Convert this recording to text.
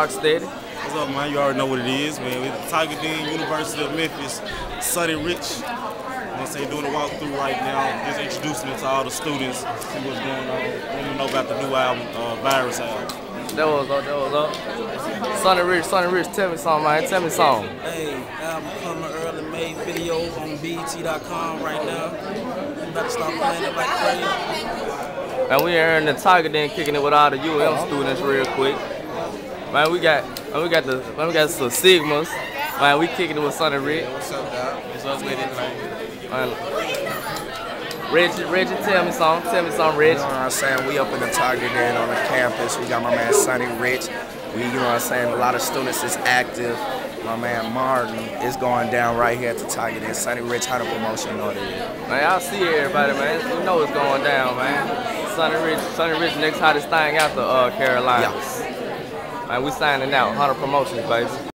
Steady. What's up, man? You already know what it is, man. With Tiger Den, University of Memphis, Sonny Rich. You know what I'm saying? Doing a walkthrough right now, just introducing it to all the students, see what's going on. Let them know about the new album, uh, Virus album. That was up, that was up. Sonny Rich, Sonny Rich, tell me something, man. Tell me something. Hey, album coming early, made videos on BET.com right now. I'm about to start playing it like crazy. Man, we are in the Tiger Den kicking it with all the UM students real quick. Man, we got man, we got the man, we got some Sigmas. Man, we kicking it with Sonny Rich. What's up, Doc? What's up with it, man? Reggie, Reggie, tell me something. Tell me something, Reggie. You know what I'm saying? We up in the Tiger Den on the campus. We got my man Sonny Rich. We, you know what I'm saying? A lot of students is active. My man Martin is going down right here at the Tiger Den. Sonny Rich, how the promotion know that? Man, y'all see everybody, man. You know it's going down, man. Sonny Rich, Sonny Rich, next hottest thing out the uh, Carolinas. Yeah. Man, we signing out. Hunter promotions, baby.